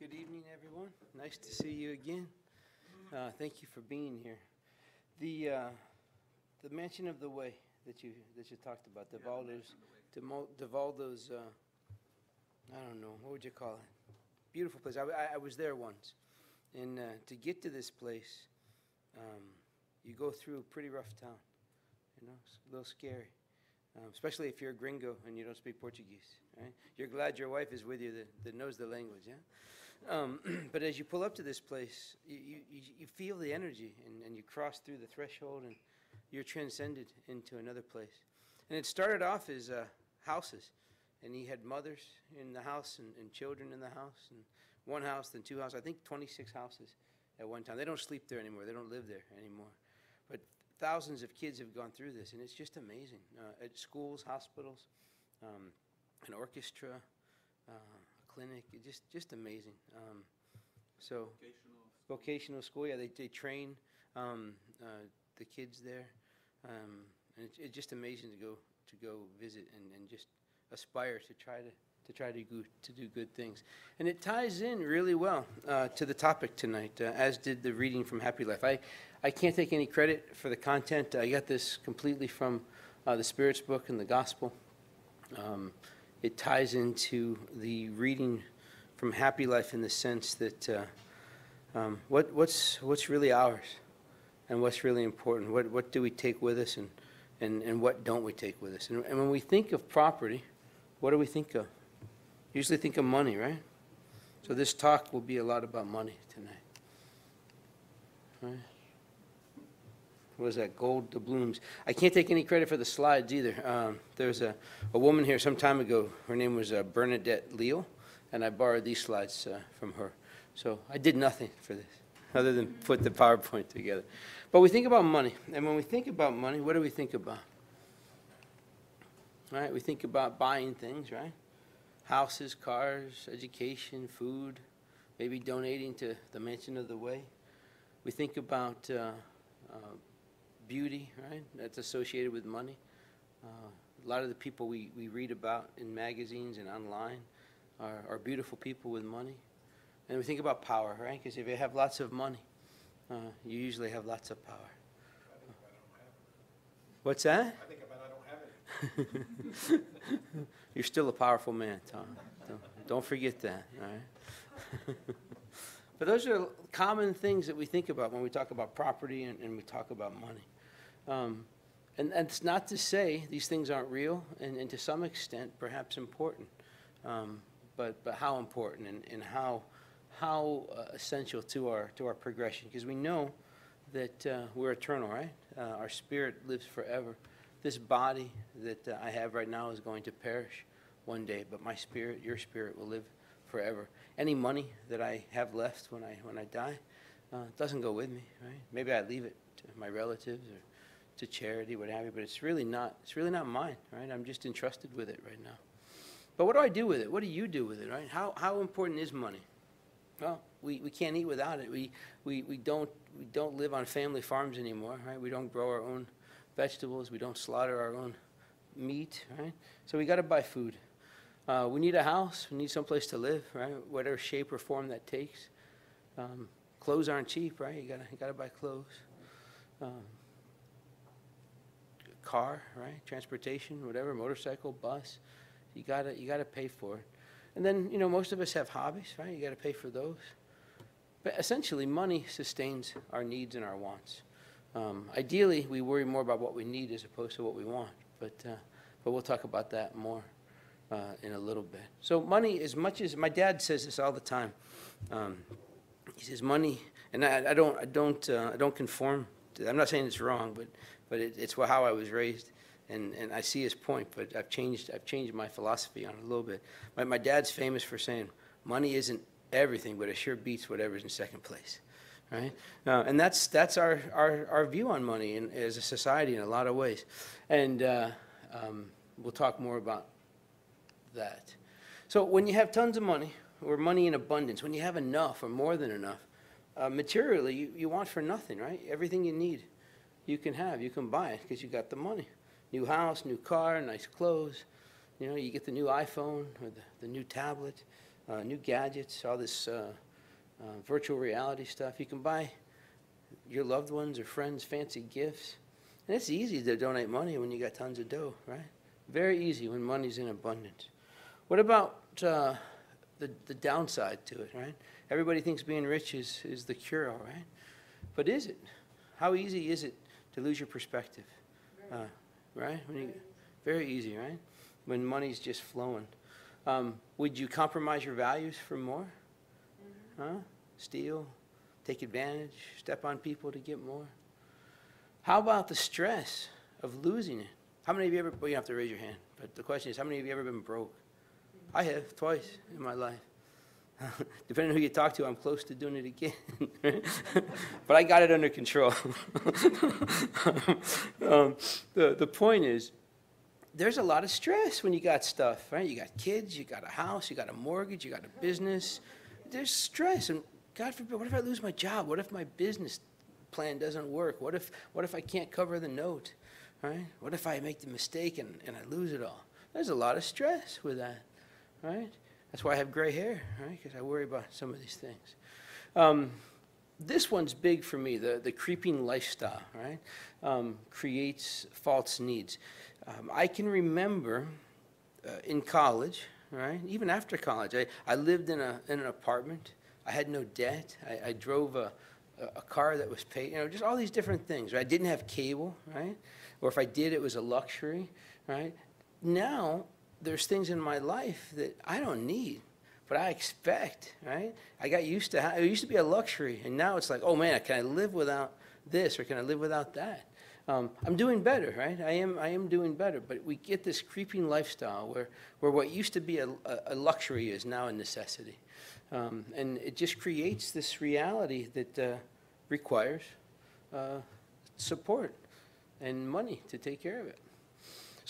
Good evening, everyone. Nice to see you again. Uh, Thank you for being here. The, uh, the Mansion of the Way that you, that you talked about, Divaldo's, Demo- Divaldo's, uh, I don't know, what would you call it? Beautiful place. I, I- I was there once. And uh, to get to this place, um, you go through a pretty rough town, you know, it's a little scary. Um, Especially if you're a gringo and you don't speak Portuguese, right? You're glad your wife is with you that, that knows the language, yeah? Um, but as you pull up to this place, you, you, you feel the energy and, and you cross through the threshold and you're transcended into another place. And it started off as uh, houses. And he had mothers in the house and, and children in the house, and one house, then two houses, I think 26 houses at one time. They don't sleep there anymore, they don't live there anymore. But thousands of kids have gone through this, and it's just amazing. Uh, at schools, hospitals, um, an orchestra, uh, clinic, it just, just amazing. Um, so, vocational school, yeah, they, they train um, uh, the kids there. Um, and it's, it's just amazing to go, to go visit and, and just aspire to try to, to try to go, to do good things. And it ties in really well uh, to the topic tonight, uh, as did the reading from Happy Life. I, I can't take any credit for the content. I got this completely from uh, the Spirit's book and the Gospel. Um, it ties into the reading from Happy Life in the sense that uh, um, what, what's, what's really ours and what's really important. What, what do we take with us and, and, and what don't we take with us? And, and when we think of property, what do we think of? Usually think of money, right? So this talk will be a lot about money tonight. Right? What is that? Gold doubloons. I can't take any credit for the slides either. Um, there was a, a woman here some time ago. Her name was uh, Bernadette Leal, and I borrowed these slides uh, from her. So I did nothing for this other than put the PowerPoint together. But we think about money, and when we think about money, what do we think about? Right? We think about buying things, right? Houses, cars, education, food, maybe donating to the Mansion of the Way. We think about uh, uh, beauty, right? That's associated with money. Uh, a lot of the people we, we read about in magazines and online are, are beautiful people with money. And we think about power, right? Because if you have lots of money, uh, you usually have lots of power. What's that? I think about I don't have it. You're still a powerful man, Tom. Don't, don't forget that, all right? but those are common things that we think about when we talk about property and, and we talk about money. Um, and, it's not to say these things aren't real, and, and to some extent, perhaps important. Um, but, but how important and, and how, how uh, essential to our, to our progression? Because we know that uh, we're eternal, right? Uh, our spirit lives forever. This body that uh, I have right now is going to perish one day, but my spirit, your spirit, will live forever. Any money that I have left when I when I die uh, doesn't go with me, right? Maybe I leave it to my relatives or to charity, what have you. But it's really not. It's really not mine, right? I'm just entrusted with it right now. But what do I do with it? What do you do with it, right? How how important is money? Well, we, we can't eat without it. We, we, we don't we don't live on family farms anymore, right? We don't grow our own vegetables. We don't slaughter our own meat, right? So we got to buy food. Uh, we need a house. We need someplace to live, right? Whatever shape or form that takes. Um, clothes aren't cheap, right? You gotta you gotta buy clothes. Um, car, right? Transportation, whatever, motorcycle, bus. You gotta you gotta pay for it. And then you know most of us have hobbies, right? You gotta pay for those. But essentially, money sustains our needs and our wants. Um, ideally, we worry more about what we need as opposed to what we want, but, uh, but we'll talk about that more uh, in a little bit. So money, as much as, my dad says this all the time. Um, He says, money, and I, I don't, I don't, uh, I don't conform, to- I'm not saying it's wrong, but, but it- it's how I was raised. And, and I see his point, but I've changed, I've changed my philosophy on it a little bit. My, my dad's famous for saying, money isn't everything, but it sure beats whatever's in second place right? Uh, and that's that's our, our, our view on money in, as a society in a lot of ways, and uh, um, we'll talk more about that. So when you have tons of money or money in abundance, when you have enough or more than enough, uh, materially you, you want for nothing, right? Everything you need, you can have, you can buy it because you got the money. New house, new car, nice clothes. You know, you get the new iPhone or the, the new tablet. uh, new gadgets, all this uh, uh, virtual reality stuff. You can buy your loved ones or friends fancy gifts. And it's easy to donate money when you got tons of dough, right? Very easy when money's in abundance. What about uh, the, the downside to it, right? Everybody thinks being rich is, is the cure-all, right? But is it? How easy is it to lose your perspective? Uh, right? When you, very easy, right? When money's just flowing. Um, would you compromise your values for more? Huh? Steal, take advantage, step on people to get more? How about the stress of losing it? How many of you ever, well, you don't have to raise your hand, but the question is, how many of you ever been broke? I have, twice in my life. Depending on who you talk to, I'm close to doing it again. but I got it under control. um, the, the point is, there's a lot of stress when you got stuff, right? You got kids, you got a house, you got a mortgage, you got a business. There's stress, and God forbid, what if I lose my job? What if my business plan doesn't work? What if, what if I can't cover the note, right? What if I make the mistake and, and I lose it all? There's a lot of stress with that, right? That's why I have gray hair, right? Because I worry about some of these things. Um, this one's big for me, the, the creeping lifestyle, right? Um, creates false needs. Um, I can remember uh, in college, right? Even after college, I, I lived in, a, in an apartment. I had no debt. I, I drove a, a car that was paid, you know, just all these different things. Right? I didn't have cable, right? Or if I did, it was a luxury, right? Now, there's things in my life that I don't need, but I expect, right? I got used to, it used to be a luxury, and now it's like, oh man, can I live without this, or can I live without that? Um, I'm doing better, right? I am, I am doing better, but we get this creeping lifestyle where, where what used to be a, a luxury is now a necessity. Um, and it just creates this reality that uh, requires uh, support and money to take care of it.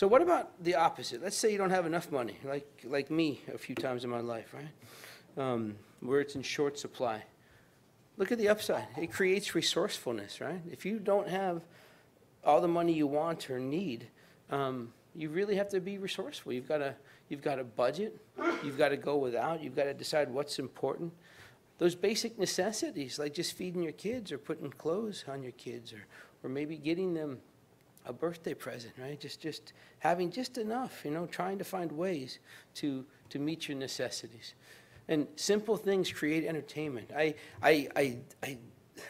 So what about the opposite? Let's say you don't have enough money, like, like me a few times in my life, right? Um, where it's in short supply. Look at the upside. It creates resourcefulness, right? If you don't have all the money you want or need, um, you really have to be resourceful. You've got to you've got a budget. You've got to go without. You've got to decide what's important. Those basic necessities, like just feeding your kids or putting clothes on your kids, or or maybe getting them a birthday present, right? Just just having just enough, you know, trying to find ways to to meet your necessities. And simple things create entertainment. I I I I,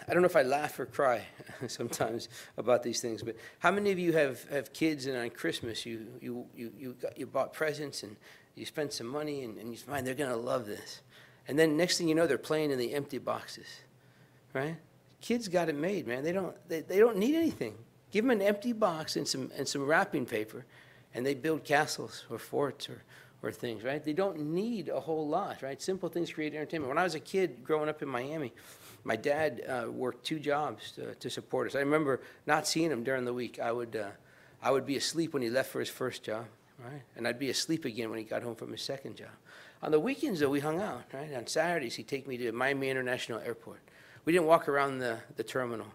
I don't know if I laugh or cry sometimes about these things, but how many of you have, have kids and on Christmas you you you you, got, you bought presents and you spent some money and, and you find they're gonna love this. And then next thing you know they're playing in the empty boxes. Right? Kids got it made, man. They don't they, they don't need anything. Give them an empty box and some, and some wrapping paper, and they build castles or forts or, or things, right? They don't need a whole lot, right? Simple things create entertainment. When I was a kid growing up in Miami, my dad uh, worked two jobs to, to, support us. I remember not seeing him during the week. I would, uh, I would be asleep when he left for his first job, right? And I'd be asleep again when he got home from his second job. On the weekends, though, we hung out, right? On Saturdays, he'd take me to Miami International Airport. We didn't walk around the, the terminal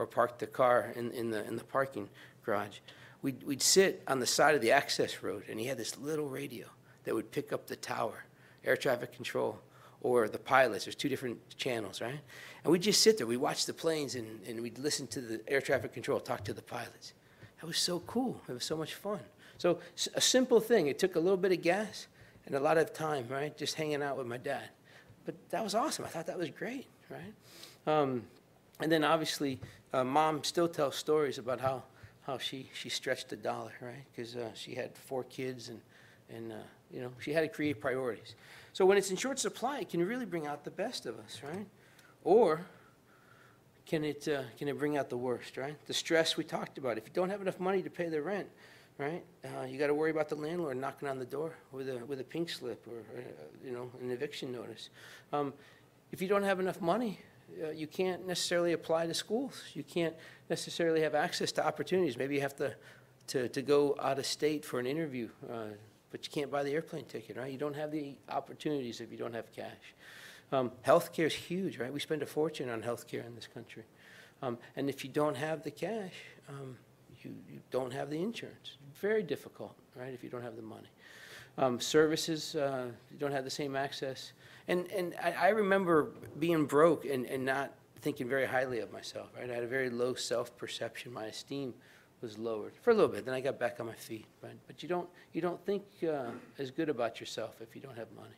or park the car in, in, the, in the parking garage. We'd, we'd sit on the side of the access road, and he had this little radio that would pick up the tower, air traffic control, or the pilots. There's two different channels, right? And we'd just sit there. We'd watch the planes, and, and we'd listen to the air traffic control, talk to the pilots. That was so cool. It was so much fun. So a simple thing. It took a little bit of gas and a lot of time, right? Just hanging out with my dad. But that was awesome. I thought that was great, right? Um, and then obviously uh, mom still tells stories about how, how she, she stretched a dollar, right? Because uh, she had four kids and, and uh, you know, she had to create priorities. So when it's in short supply, it can really bring out the best of us, right? Or can it, uh, can it bring out the worst, right? The stress we talked about. If you don't have enough money to pay the rent, right? Uh, you got to worry about the landlord knocking on the door with a, with a pink slip or, uh, you know, an eviction notice. Um, if you don't have enough money, uh, you can't necessarily apply to schools. You can't necessarily have access to opportunities. Maybe you have to, to, to go out of state for an interview, uh, but you can't buy the airplane ticket, right? You don't have the opportunities if you don't have cash. Um, healthcare is huge, right? We spend a fortune on healthcare in this country. Um, and if you don't have the cash, um, you, you don't have the insurance. Very difficult, right, if you don't have the money. Um, services, uh, you don't have the same access. And, and I, I remember being broke and, and not thinking very highly of myself, right? I had a very low self-perception. My esteem was lowered for a little bit. Then I got back on my feet, right? But you don't, you don't think uh, as good about yourself if you don't have money.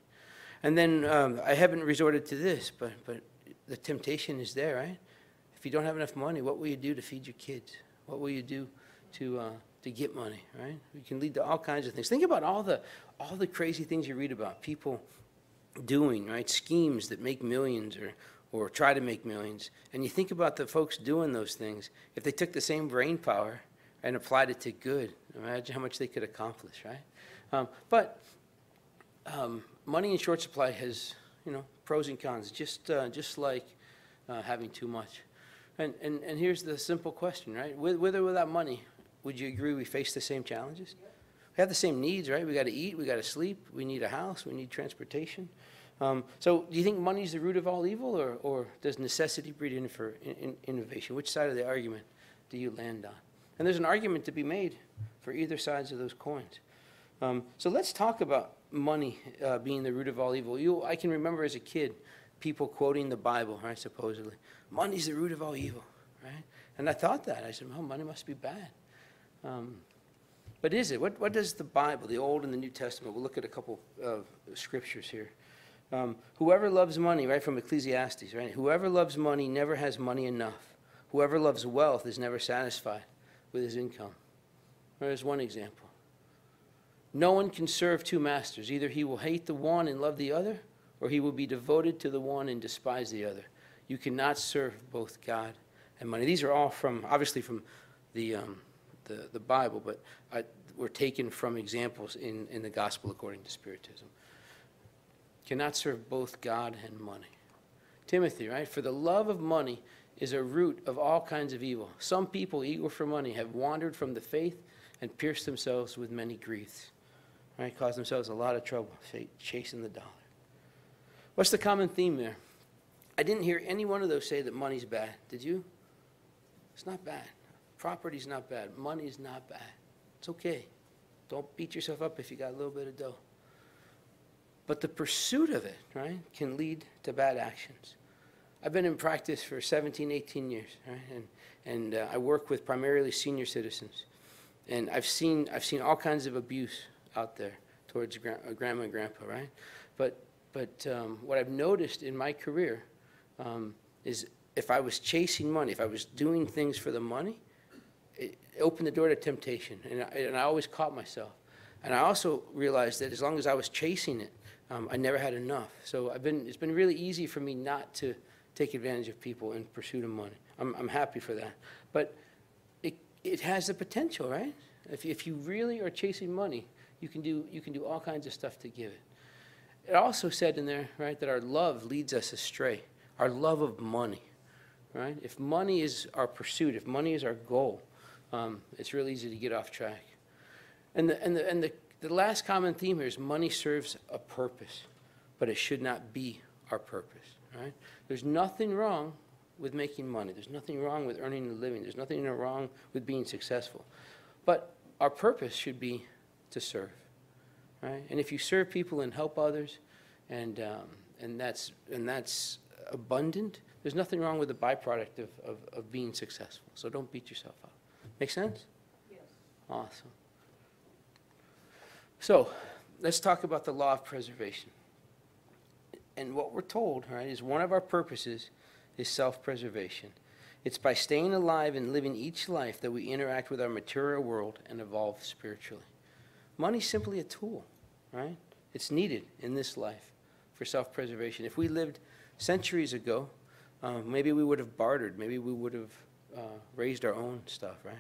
And then um, I haven't resorted to this, but, but the temptation is there, right? If you don't have enough money, what will you do to feed your kids? What will you do to, uh, to get money, right? It can lead to all kinds of things. Think about all the, all the crazy things you read about people doing, right? Schemes that make millions or, or try to make millions. And you think about the folks doing those things, if they took the same brain power and applied it to good, imagine how much they could accomplish, right? Um, but um, money in short supply has, you know, pros and cons, just, uh, just like uh, having too much. And, and, and here's the simple question, right? With, with or without money, would you agree we face the same challenges? We have the same needs, right? We got to eat, we got to sleep, we need a house, we need transportation. Um, so, do you think money is the root of all evil, or, or does necessity breed in for in, in innovation? Which side of the argument do you land on? And there's an argument to be made for either sides of those coins. Um, so let's talk about money uh, being the root of all evil. You, I can remember as a kid people quoting the Bible, right? Supposedly, money's the root of all evil, right? And I thought that. I said, well, money must be bad. Um, but is it? What, what does the Bible, the Old and the New Testament, we'll look at a couple of scriptures here. Um, whoever loves money, right, from Ecclesiastes, right? Whoever loves money never has money enough. Whoever loves wealth is never satisfied with his income. There's one example. No one can serve two masters. Either he will hate the one and love the other, or he will be devoted to the one and despise the other. You cannot serve both God and money. These are all from, obviously, from the, um, the, the Bible, but I, were taken from examples in, in the gospel according to Spiritism. Cannot serve both God and money. Timothy, right? For the love of money is a root of all kinds of evil. Some people, eager for money, have wandered from the faith and pierced themselves with many griefs. Right? Caused themselves a lot of trouble chasing the dollar. What's the common theme there? I didn't hear any one of those say that money's bad. Did you? It's not bad. Property's not bad. Money's not bad. It's okay. Don't beat yourself up if you got a little bit of dough. But the pursuit of it, right, can lead to bad actions. I've been in practice for 17, 18 years, right? And, and uh, I work with primarily senior citizens. And I've seen, I've seen all kinds of abuse out there towards gra- uh, grandma and grandpa, right? But, but um, what I've noticed in my career um, is if I was chasing money, if I was doing things for the money, it opened the door to temptation. And I, and I always caught myself. And I also realized that as long as I was chasing it, um, I never had enough. So I've been, it's been really easy for me not to take advantage of people in pursuit of money. I'm, I'm happy for that. But it, it has the potential, right? If, if you really are chasing money, you can, do, you can do all kinds of stuff to give it. It also said in there, right, that our love leads us astray. Our love of money, right? If money is our pursuit, if money is our goal, um, it's real easy to get off track. And the, and the, and the, the last common theme here is money serves a purpose, but it should not be our purpose, right? There's nothing wrong with making money. There's nothing wrong with earning a living. There's nothing wrong with being successful. But our purpose should be to serve, right? And if you serve people and help others, and, um, and, that's, and that's abundant, there's nothing wrong with the byproduct of, of, of being successful. So don't beat yourself up. Make sense? Yes. Awesome. So let's talk about the law of preservation. And what we're told, right, is one of our purposes is self-preservation. It's by staying alive and living each life that we interact with our material world and evolve spiritually. Money's simply a tool, right? It's needed in this life for self-preservation. If we lived centuries ago, uh, maybe we would have bartered. Maybe we would have uh, raised our own stuff, right?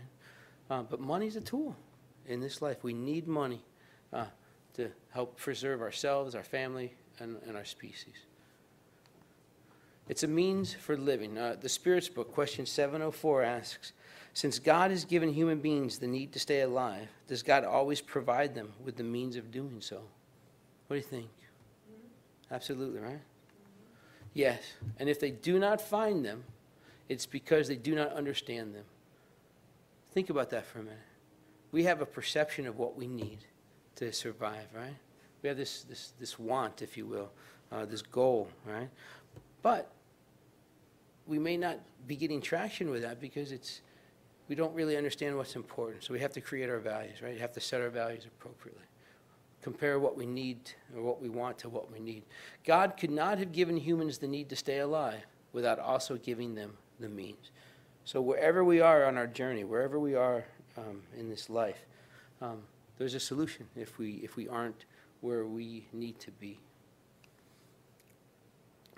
Uh, but money's a tool in this life. We need money uh, to help preserve ourselves, our family, and, and our species. It's a means for living. Uh, the Spirit's Book, question 704, asks Since God has given human beings the need to stay alive, does God always provide them with the means of doing so? What do you think? Absolutely, right? Yes. And if they do not find them, it's because they do not understand them. Think about that for a minute. We have a perception of what we need, to survive, right? We have this, this, this want, if you will, uh, this goal, right? But we may not be getting traction with that because it's, we don't really understand what's important. So we have to create our values, right? You have to set our values appropriately. Compare what we need or what we want to what we need. God could not have given humans the need to stay alive without also giving them the means. So wherever we are on our journey, wherever we are um, in this life, um, there's a solution if we if we aren't where we need to be.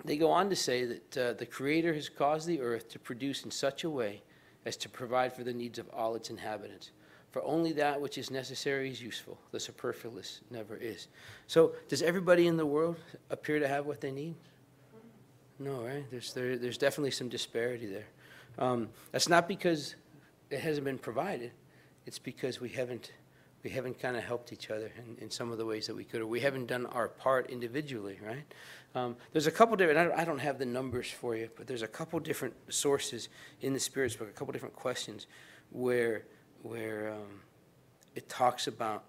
They go on to say that uh, the Creator has caused the earth to produce in such a way as to provide for the needs of all its inhabitants. For only that which is necessary is useful, the superfluous never is. So, does everybody in the world appear to have what they need? No, right? There's, there, there's definitely some disparity there. Um, that's not because it hasn't been provided, it's because we haven't, we haven't kind of helped each other in, in some of the ways that we could, or we haven't done our part individually, right? Um, there's a couple different, I don't, I don't have the numbers for you, but there's a couple different sources in the Spirit's book, a couple different questions where, where um, it talks about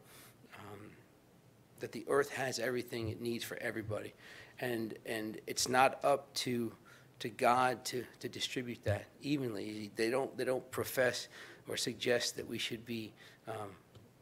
that the earth has everything it needs for everybody. And, and it's not up to, to God to, to distribute that evenly. They don't, they don't profess or suggest that we should be, um,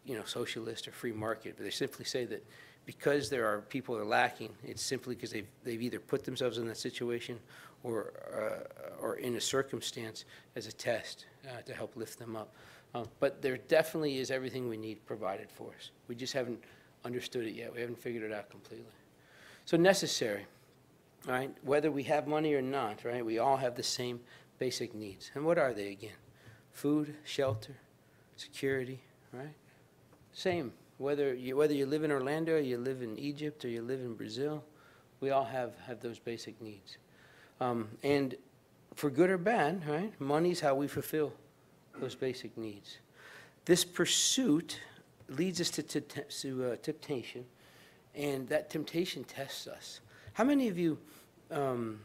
you know, socialist or free market, but they simply say that because there are people that are lacking, it's simply because they've, they've either put themselves in that situation or, uh, or in a circumstance as a test uh, to help lift them up. Uh, but there definitely is everything we need provided for us. We just haven't understood it yet. We haven't figured it out completely. So necessary, right? Whether we have money or not, right? We all have the same basic needs. And what are they again? Food, shelter, security, right? Same. Whether you, whether you live in Orlando, or you live in Egypt, or you live in Brazil, we all have, have those basic needs. Um, and for good or bad, right? Money's how we fulfill those basic needs. This pursuit leads us to, to, to uh, temptation, and that temptation tests us. How many of you um,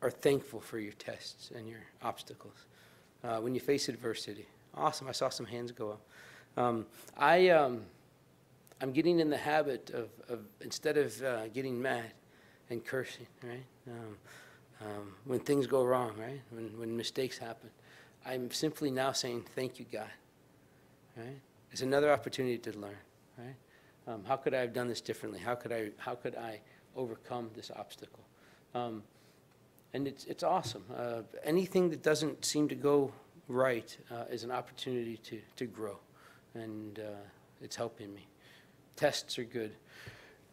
are thankful for your tests and your obstacles uh, when you face adversity? Awesome. I saw some hands go up. Um, I, um, I'm getting in the habit of, of instead of uh, getting mad and cursing, right? Um, um, when things go wrong, right? When, when mistakes happen, I'm simply now saying, thank you, God, right? It's another opportunity to learn, right? Um, how could I have done this differently? How could I, how could I overcome this obstacle? Um, and it's, it's awesome. Uh, anything that doesn't seem to go right uh, is an opportunity to, to grow and uh, it's helping me. Tests are good.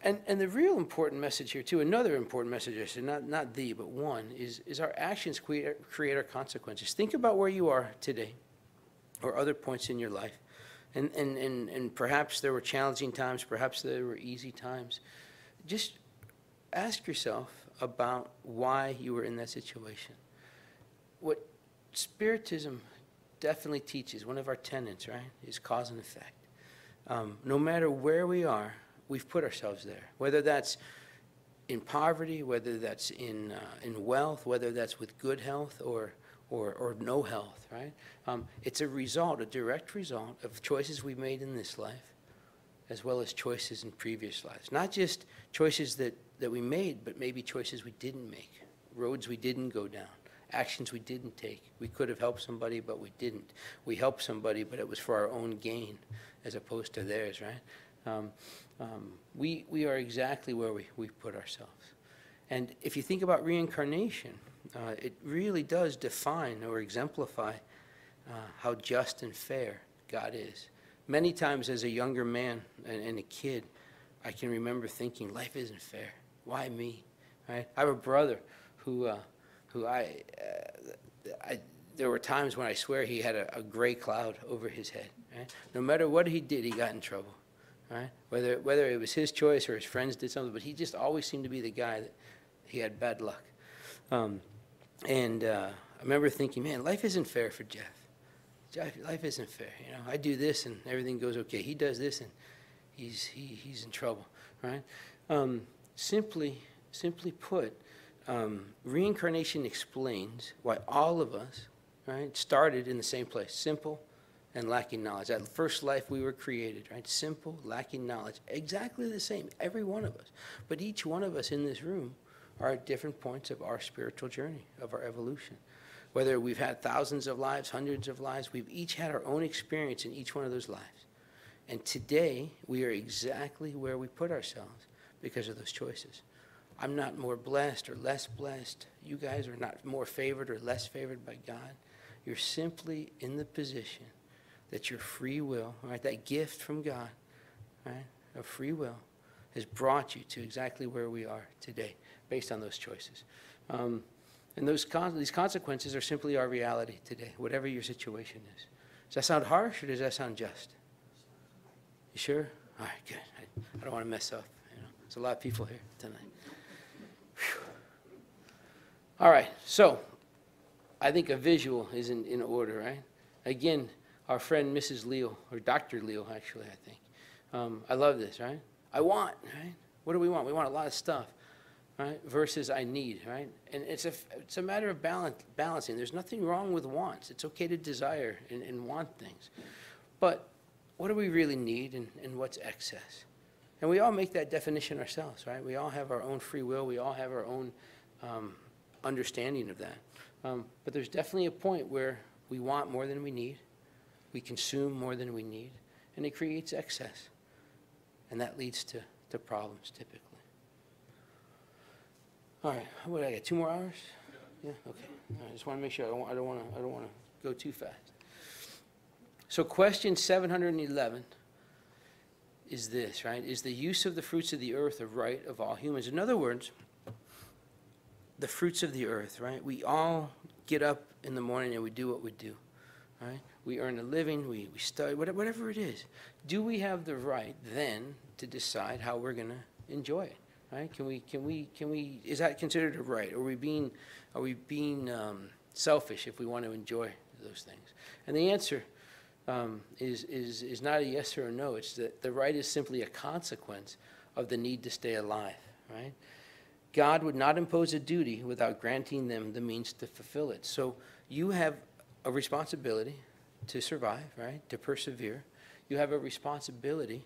And, and the real important message here, too, another important message, I said, not, not the, but one, is, is our actions create, create our consequences. Think about where you are today or other points in your life. And, and, and, and perhaps there were challenging times, perhaps there were easy times. Just ask yourself about why you were in that situation. What Spiritism definitely teaches, one of our tenets, right, is cause and effect. Um, no matter where we are, we've put ourselves there, whether that's in poverty, whether that's in, uh, in wealth, whether that's with good health or, or, or no health, right? Um, it's a result, a direct result of choices we made in this life as well as choices in previous lives. Not just choices that, that we made, but maybe choices we didn't make, roads we didn't go down actions we didn't take. We could have helped somebody, but we didn't. We helped somebody, but it was for our own gain as opposed to theirs, right? Um, um, we, we are exactly where we, we put ourselves. And if you think about reincarnation, uh, it really does define or exemplify uh, how just and fair God is. Many times as a younger man and, and, a kid, I can remember thinking, life isn't fair. Why me? Right? I have a brother who uh, who I, uh, I, there were times when I swear he had a, a gray cloud over his head. Right? No matter what he did, he got in trouble. Right? Whether, whether it was his choice or his friends did something, but he just always seemed to be the guy that he had bad luck. Um, and uh, I remember thinking, man, life isn't fair for Jeff. Jeff, life isn't fair. You know, I do this and everything goes okay. He does this and he's he, he's in trouble, right? Um, simply, simply put, um, reincarnation explains why all of us, right, started in the same place. Simple, and lacking knowledge. That first life we were created, right? Simple, lacking knowledge. Exactly the same, every one of us. But each one of us in this room are at different points of our spiritual journey, of our evolution. Whether we've had thousands of lives, hundreds of lives, we've each had our own experience in each one of those lives. And today, we are exactly where we put ourselves because of those choices. I'm not more blessed or less blessed. You guys are not more favored or less favored by God. You're simply in the position that your free will, right, that gift from God, right, of free will, has brought you to exactly where we are today based on those choices. Um, and those con- these consequences are simply our reality today, whatever your situation is. Does that sound harsh or does that sound just? You sure? All right, good. I, I don't want to mess up. You know, there's a lot of people here tonight. Whew. All right, so I think a visual is in, in order, right? Again, our friend Mrs. Leal, or Dr. Leal, actually, I think. Um, I love this, right? I want, right? What do we want? We want a lot of stuff, right? Versus I need, right? And it's a, it's a matter of balance, balancing. There's nothing wrong with wants. It's okay to desire and, and want things. But what do we really need and, and what's excess? And we all make that definition ourselves, right? We all have our own free will. We all have our own um, understanding of that. Um, but there's definitely a point where we want more than we need, we consume more than we need, and it creates excess. And that leads to, to problems typically. All right, what, I got two more hours? Yeah, okay. I just want to make sure, I don't, I don't want to, I don't want to go too fast. So question 711 is this, right? Is the use of the fruits of the earth a right of all humans? In other words, the fruits of the earth, right? We all get up in the morning and we do what we do, right? We earn a living, we, we study, whatever, whatever it is. Do we have the right then to decide how we're going to enjoy it, right? Can we, can we, can we, is that considered a right? Are we being, are we being um, selfish if we want to enjoy those things? And the answer um, is, is, is not a yes or a no. It's that the right is simply a consequence of the need to stay alive, right? God would not impose a duty without granting them the means to fulfill it. So you have a responsibility to survive, right? To persevere. You have a responsibility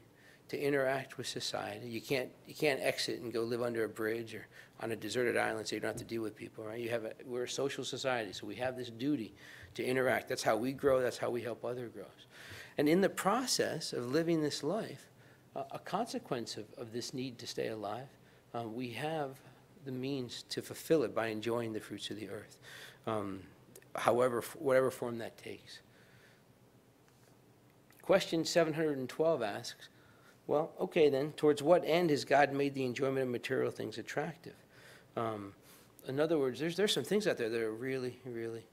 to interact with society. You can't you can't exit and go live under a bridge or on a deserted island so you don't have to deal with people, right? You have a, we're a social society, so we have this duty to interact. That's how we grow. That's how we help other grows. And in the process of living this life, uh, a consequence of, of this need to stay alive, um, we have the means to fulfill it by enjoying the fruits of the earth, um, however, whatever form that takes. Question 712 asks, well, okay then, towards what end has God made the enjoyment of material things attractive? Um, in other words, there's, there's some things out there that are really, really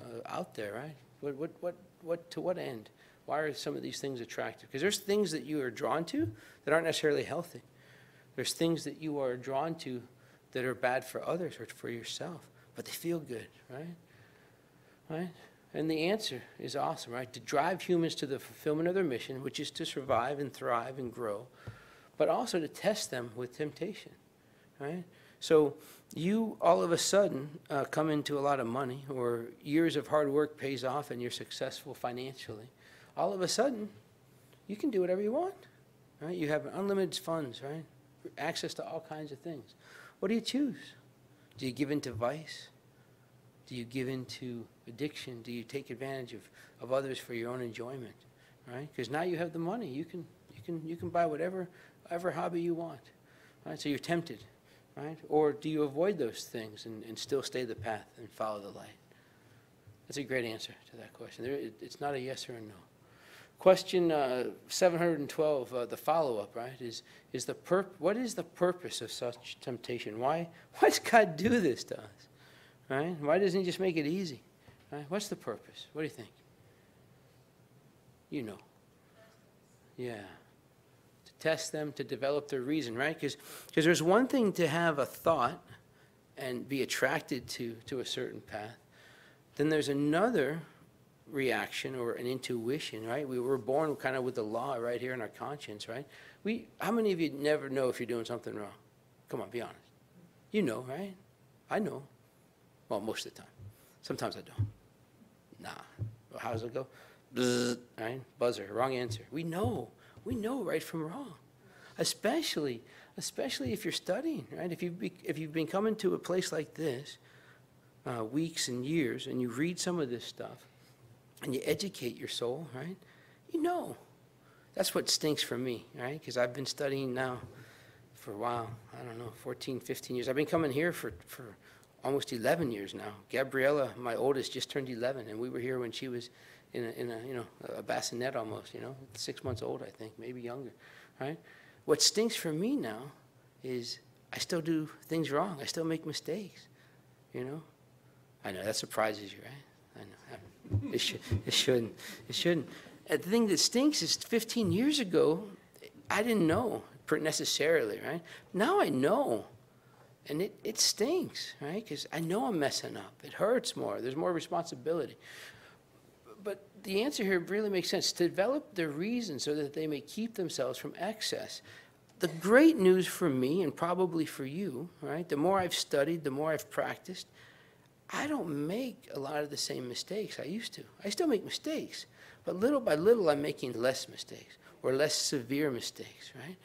uh, out there, right? What, what, what, what, to what end? Why are some of these things attractive? Because there's things that you are drawn to that aren't necessarily healthy. There's things that you are drawn to that are bad for others or for yourself, but they feel good, right? Right? And the answer is awesome, right? To drive humans to the fulfillment of their mission, which is to survive and thrive and grow, but also to test them with temptation, right? So you all of a sudden uh, come into a lot of money, or years of hard work pays off and you're successful financially. All of a sudden, you can do whatever you want, right? You have unlimited funds, right? Access to all kinds of things. What do you choose? Do you give in to vice? Do you give in to addiction? Do you take advantage of, of others for your own enjoyment? Right? Because now you have the money. You can, you can, you can buy whatever, whatever hobby you want. Right? So you're tempted. Right? Or do you avoid those things and, and still stay the path and follow the light? That's a great answer to that question. There, it, it's not a yes or a no. Question uh, 712, uh, the follow-up, right, is, is the purp what is the purpose of such temptation? Why, why does God do this to us? Right? Why doesn't he just make it easy? Right? What's the purpose? What do you think? You know. Yeah. To test them, to develop their reason, right? Because there's one thing to have a thought and be attracted to, to a certain path. Then there's another reaction or an intuition, right? We were born kind of with the law right here in our conscience, right? We, how many of you never know if you're doing something wrong? Come on, be honest. You know, right? I know. Well, most of the time. Sometimes I don't. Nah. Well, how does it go? right? Buzzer, wrong answer. We know, we know right from wrong. Especially, especially if you're studying, right? If you've, be, if you've been coming to a place like this, uh, weeks and years, and you read some of this stuff, and you educate your soul, right? You know. That's what stinks for me, right? Because I've been studying now for a while. I don't know, 14, 15 years. I've been coming here for, for almost 11 years now. Gabriella, my oldest, just turned 11, and we were here when she was in a, in a you know, a bassinet almost, you know, six months old, I think, maybe younger, right? What stinks for me now is I still do things wrong. I still make mistakes, you know? I know, that surprises you, right? I know. It, should, it shouldn't. It shouldn't. And the thing that stinks is 15 years ago, I didn't know necessarily, right? Now I know. And it, it stinks, right? Because I know I'm messing up. It hurts more. There's more responsibility. But the answer here really makes sense. To develop their reason so that they may keep themselves from excess. The great news for me, and probably for you, right? The more I've studied, the more I've practiced, I don't make a lot of the same mistakes I used to. I still make mistakes, but little by little, I'm making less mistakes or less severe mistakes, right?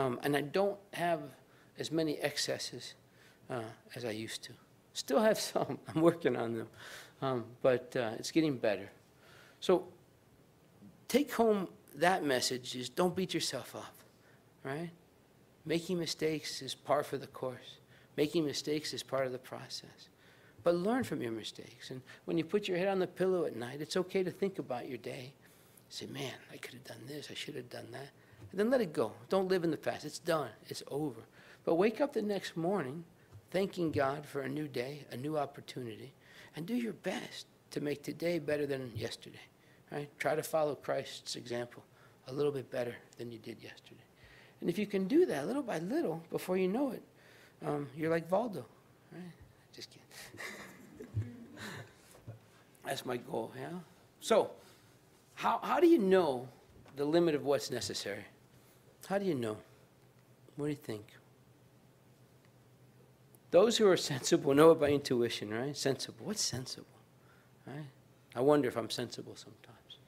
Um, and I don't have as many excesses uh, as I used to. Still have some. I'm working on them, um, but uh, it's getting better. So take home that message: is don't beat yourself up, right? Making mistakes is par for the course. Making mistakes is part of the process. But learn from your mistakes. And when you put your head on the pillow at night, it's okay to think about your day. Say, man, I could have done this, I should have done that. And then let it go. Don't live in the past. It's done, it's over. But wake up the next morning thanking God for a new day, a new opportunity, and do your best to make today better than yesterday. Right? Try to follow Christ's example a little bit better than you did yesterday. And if you can do that little by little, before you know it, um, you're like Valdo. Right? Just kidding. That's my goal, yeah? So, how, how do you know the limit of what's necessary? How do you know? What do you think? Those who are sensible know it by intuition, right? Sensible. What's sensible? Right? I wonder if I'm sensible sometimes.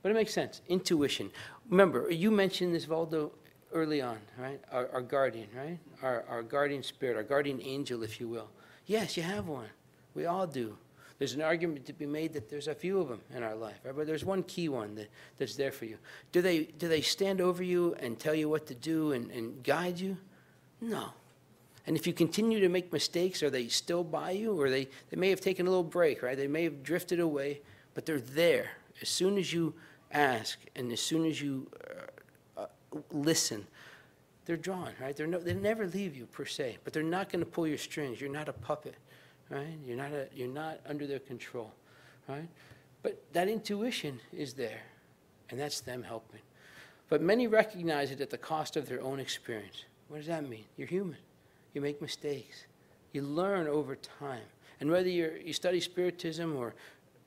But it makes sense. Intuition. Remember, you mentioned this, Valdo, early on, right? Our, our guardian, right? Our, our guardian spirit, our guardian angel, if you will. Yes, you have one. We all do. There's an argument to be made that there's a few of them in our life, right? but there's one key one that, that's there for you. Do they, do they stand over you and tell you what to do and, and guide you? No. And if you continue to make mistakes, are they still by you? Or they, they may have taken a little break, right? They may have drifted away, but they're there. As soon as you ask and as soon as you uh, uh, listen, they're drawn, right? They're no, they never leave you per se, but they're not going to pull your strings. You're not a puppet right? You're not, a, you're not under their control, right? But that intuition is there, and that's them helping. But many recognize it at the cost of their own experience. What does that mean? You're human. You make mistakes. You learn over time. And whether you you study Spiritism or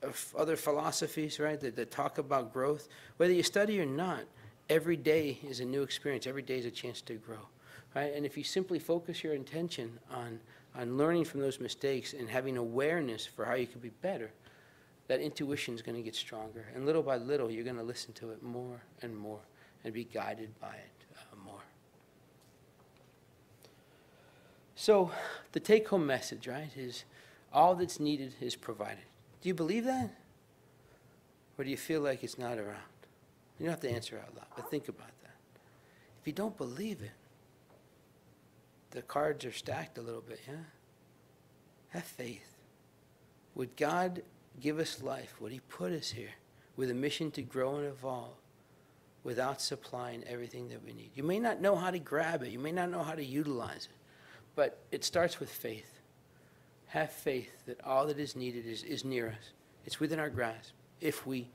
uh, other philosophies, right, that, that talk about growth, whether you study or not, every day is a new experience. Every day is a chance to grow, right? And if you simply focus your intention on on learning from those mistakes and having awareness for how you could be better, that intuition is going to get stronger. And little by little, you're going to listen to it more and more and be guided by it uh, more. So, the take home message, right, is all that's needed is provided. Do you believe that? Or do you feel like it's not around? You don't have to answer out loud, but think about that. If you don't believe it, the cards are stacked a little bit, yeah? Have faith. Would God give us life? Would He put us here with a mission to grow and evolve without supplying everything that we need? You may not know how to grab it, you may not know how to utilize it, but it starts with faith. Have faith that all that is needed is, is near us, it's within our grasp if we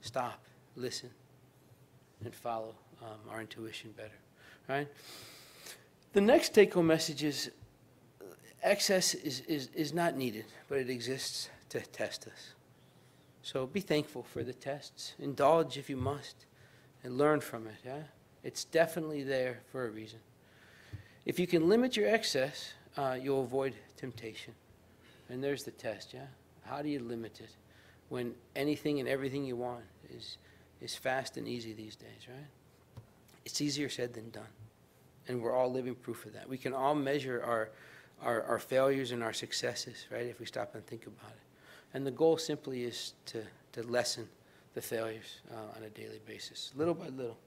stop, listen, and follow um, our intuition better, right? The next take home message is excess is, is, is not needed, but it exists to test us. So be thankful for the tests. Indulge if you must and learn from it. Yeah? It's definitely there for a reason. If you can limit your excess, uh, you'll avoid temptation. And there's the test, yeah? How do you limit it? when anything and everything you want is, is fast and easy these days, right? It's easier said than done. And we're all living proof of that. We can all measure our, our, our failures and our successes, right, if we stop and think about it. And the goal simply is to, to lessen the failures uh, on a daily basis, little by little.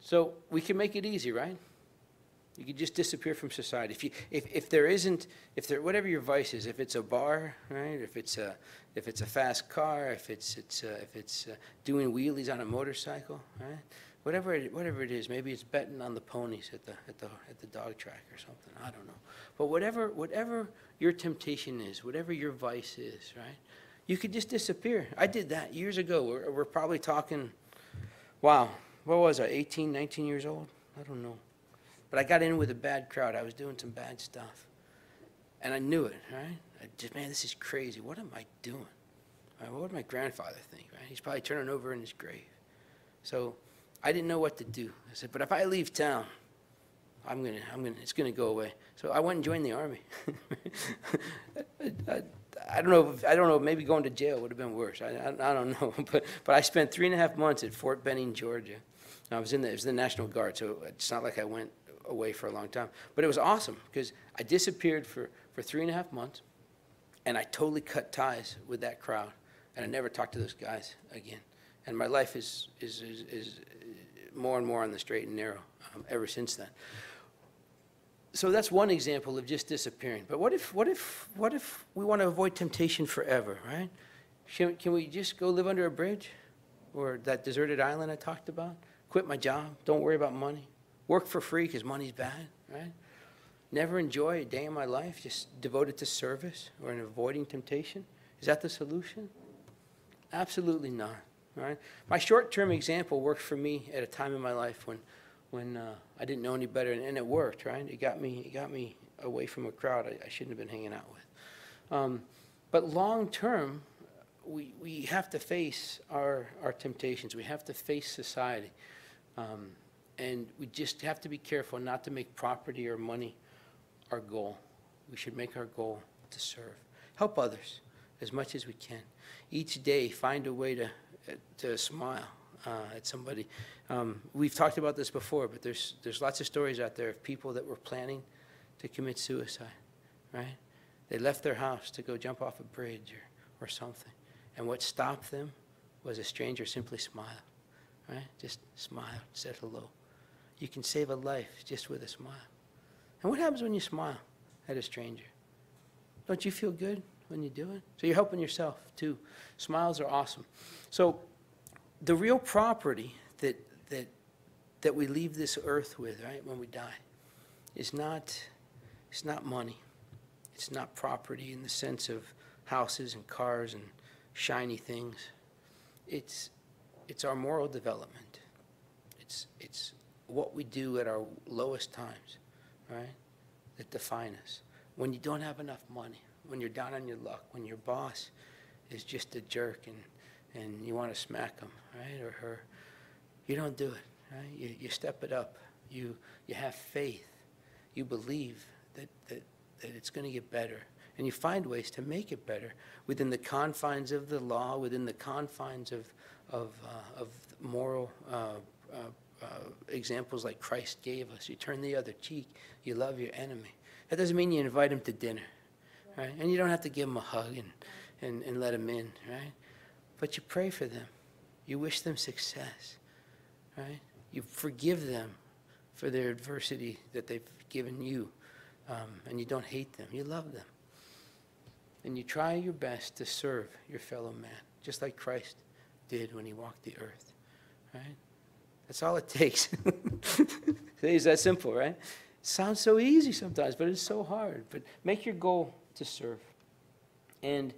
So we can make it easy, right? You could just disappear from society. If you, if, if there isn't, if there, whatever your vice is, if it's a bar, right? If it's a, if it's a fast car, if it's, it's, uh, if it's uh, doing wheelies on a motorcycle, right? Whatever it, whatever it is, maybe it's betting on the ponies at the, at the, at the dog track or something. I don't know. But whatever, whatever your temptation is, whatever your vice is, right? You could just disappear. I did that years ago. We're, we're probably talking, wow, what was I, 18, 19 years old? I don't know. But I got in with a bad crowd. I was doing some bad stuff. And I knew it, right? I just, man, this is crazy. What am I doing? Right, what would my grandfather think, right? He's probably turning over in his grave. So I didn't know what to do. I said, but if I leave town, I'm gonna, I'm gonna, it's gonna go away. So I went and joined the army. I, I, I don't know, if- I don't know, maybe going to jail would have been worse. I, I, I don't know. But, but I spent three and a half months at Fort Benning, Georgia. I was in the, it was the National Guard, so it's not like I went away for a long time. But it was awesome because I disappeared for, for three and a half months and I totally cut ties with that crowd. And I never talked to those guys again. And my life is, is, is, is more and more on the straight and narrow um, ever since then. So that's one example of just disappearing. But what if, what if, what if we want to avoid temptation forever, right? Can, can we just go live under a bridge? Or that deserted island I talked about? Quit my job, don't worry about money. Work for free because money's bad, right? Never enjoy a day in my life just devoted to service or in avoiding temptation? Is that the solution? Absolutely not, right? My short-term example worked for me at a time in my life when, when uh, I didn't know any better, and, and it worked, right? It got me, it got me away from a crowd I, I shouldn't have been hanging out with. Um, but long-term, we, we have to face our, our temptations. We have to face society. Um, and we just have to be careful not to make property or money our goal. We should make our goal to serve. Help others as much as we can. Each day, find a way to, to smile uh, at somebody. Um, we've talked about this before, but there's, there's lots of stories out there of people that were planning to commit suicide, right? They left their house to go jump off a bridge or, or something. And what stopped them was a stranger simply smiled, right? Just smiled, said hello. You can save a life just with a smile. And what happens when you smile at a stranger? Don't you feel good when you do it? So you're helping yourself too. Smiles are awesome. So the real property that that that we leave this earth with, right, when we die, is not it's not money. It's not property in the sense of houses and cars and shiny things. It's it's our moral development. It's it's what we do at our lowest times right, that define us. When you don't have enough money, when you're down on your luck, when your boss is just a jerk and, and you want to smack him, right, or her, you don't do it, right? You, you step it up. You, you have faith. You believe that, that, that it's going to get better. And you find ways to make it better within the confines of the law, within the confines of, of, uh, of moral uh, uh, uh, examples like Christ gave us. You turn the other cheek, you love your enemy. That doesn't mean you invite him to dinner, right? And you don't have to give him a hug and, and, and let him in, right? But you pray for them. You wish them success, right? You forgive them for their adversity that they've given you, um, and you don't hate them. You love them. And you try your best to serve your fellow man, just like Christ did when he walked the earth, right? That's all it takes. it's that simple, right? It sounds so easy sometimes, but it's so hard. But make your goal to serve. And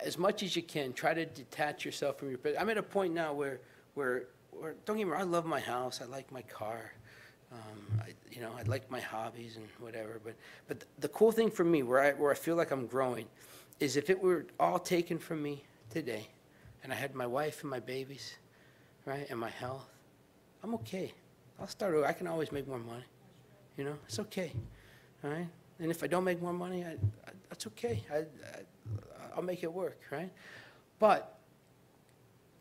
as much as you can, try to detach yourself from your. I'm at a point now where, where, where don't get me wrong, I love my house, I like my car, um, I, you know, I like my hobbies and whatever. But, but the cool thing for me, where I, where I feel like I'm growing, is if it were all taken from me today, and I had my wife and my babies, right, and my health, I'm okay. I'll start over. I can always make more money. You know, it's okay. All right? And if I don't make more money, I, I, that's okay. I, I, I'll make it work, right? But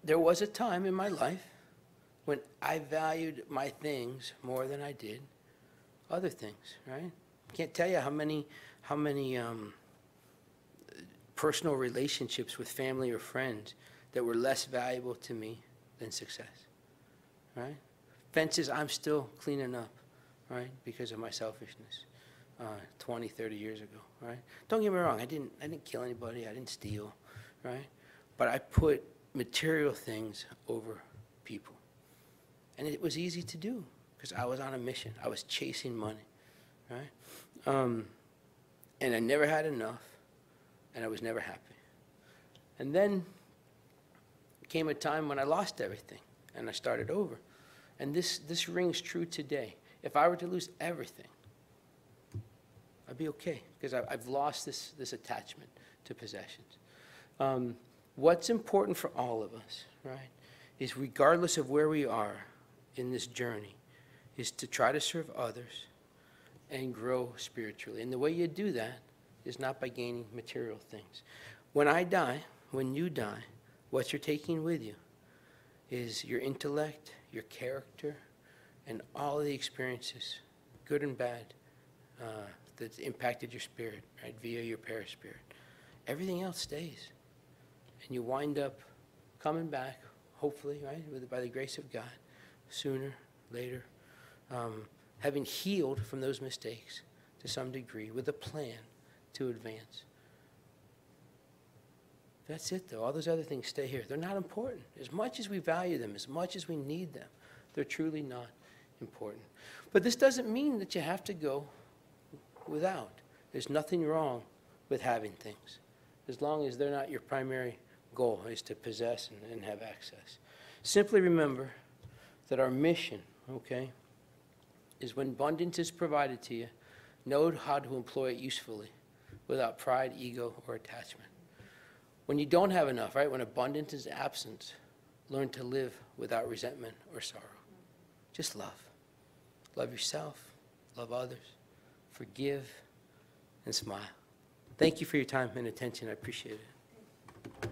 there was a time in my life when I valued my things more than I did other things, right? I Can't tell you how many, how many um, personal relationships with family or friends that were less valuable to me than success, right? Fences I'm still cleaning up, right, because of my selfishness, uh, 20, 30 years ago, right? Don't get me wrong, I didn't, I didn't kill anybody, I didn't steal, right? But I put material things over people. And it was easy to do because I was on a mission. I was chasing money, right? Um, and I never had enough, and I was never happy. And then came a time when I lost everything, and I started over. And this, this rings true today. If I were to lose everything, I'd be okay because I've lost this, this attachment to possessions. Um, what's important for all of us, right, is regardless of where we are in this journey, is to try to serve others and grow spiritually. And the way you do that is not by gaining material things. When I die, when you die, what you're taking with you is your intellect, your character, and all the experiences, good and bad, uh, impacted your spirit, right, via your perispirit. Everything else stays. And you wind up coming back, hopefully, right, with, by the grace of God, sooner, later, um, having healed from those mistakes to some degree with a plan to advance. That's it, though. All those other things stay here. They're not important. As much as we value them, as much as we need them, they're truly not important. But this doesn't mean that you have to go without. There's nothing wrong with having things, as long as they're not your primary goal, is to possess and, and have access. Simply remember that our mission, okay, is when abundance is provided to you, know how to employ it usefully without pride, ego, or attachment. When you don't have enough, right, when abundance is absent, learn to live without resentment or sorrow. Just love. Love yourself, love others, forgive, and smile. Thank you for your time and attention. I appreciate it.